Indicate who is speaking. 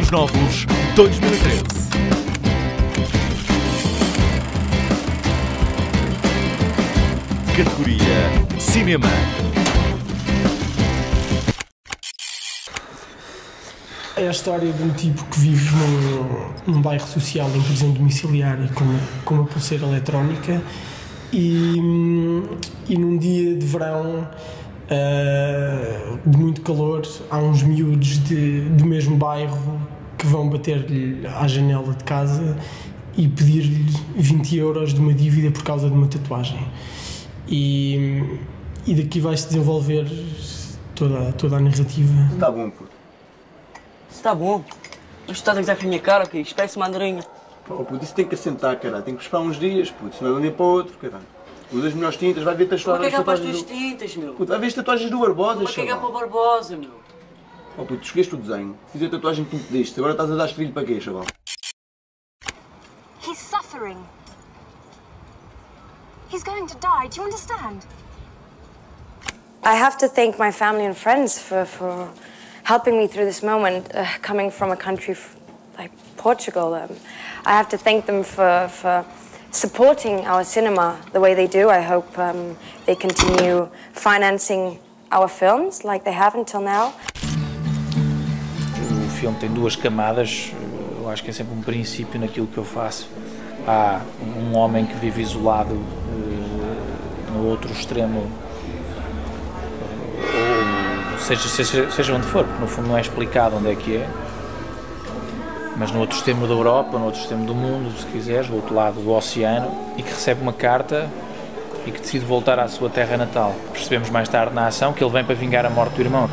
Speaker 1: Prémios Novos 2013. Categoria Cinema.
Speaker 2: É a história de um tipo que vive num, num bairro social em prisão domiciliária com com uma pulseira eletrónica e, e num dia de verão uh, de muito calor há uns miúdos de, do mesmo bairro que vão bater-lhe à janela de casa e pedir-lhe 20 euros de uma dívida por causa de uma tatuagem. E, e daqui vai-se desenvolver toda, toda a narrativa.
Speaker 3: Tá bom, puto.
Speaker 4: Isso tá bom. Mas tu estás a gozar com a minha cara, ok? Espécie uma andorinha.
Speaker 3: Pô, puto, isso tem que assentar, caralho. Tem que esperar uns dias, puto. Senão é de um dia para o outro, caralho. Usa as melhores tintas, vai ver tatuagens.
Speaker 4: cagar para as
Speaker 3: tatuagens
Speaker 4: tuas
Speaker 3: do...
Speaker 4: tintas, meu.
Speaker 3: Puto, vai ver as tatuagens do Barbosa,
Speaker 4: Vou cagar para o. Barbosa, meu.
Speaker 3: Oh, puto, esqueceste o desenho. Fiz a tatuagem que tu me pediste. Agora estás a dar filho para quê, chaval?
Speaker 5: He's suffering. He's going to die. Do you understand?
Speaker 6: I have to thank my family and friends for, for helping me through this moment, uh, coming from a country f- like Portugal. Um, I have to thank them for, for supporting our cinema the way they do. I hope um, they continue financing our films like they have until now.
Speaker 7: O filme tem duas camadas, eu acho que é sempre um princípio naquilo que eu faço. Há um homem que vive isolado eh, no outro extremo, ou seja, seja, seja onde for, porque no fundo não é explicado onde é que é, mas no outro extremo da Europa, no outro extremo do mundo, se quiseres, do outro lado do oceano, e que recebe uma carta e que decide voltar à sua terra natal. Percebemos mais tarde na ação que ele vem para vingar a morte do irmão.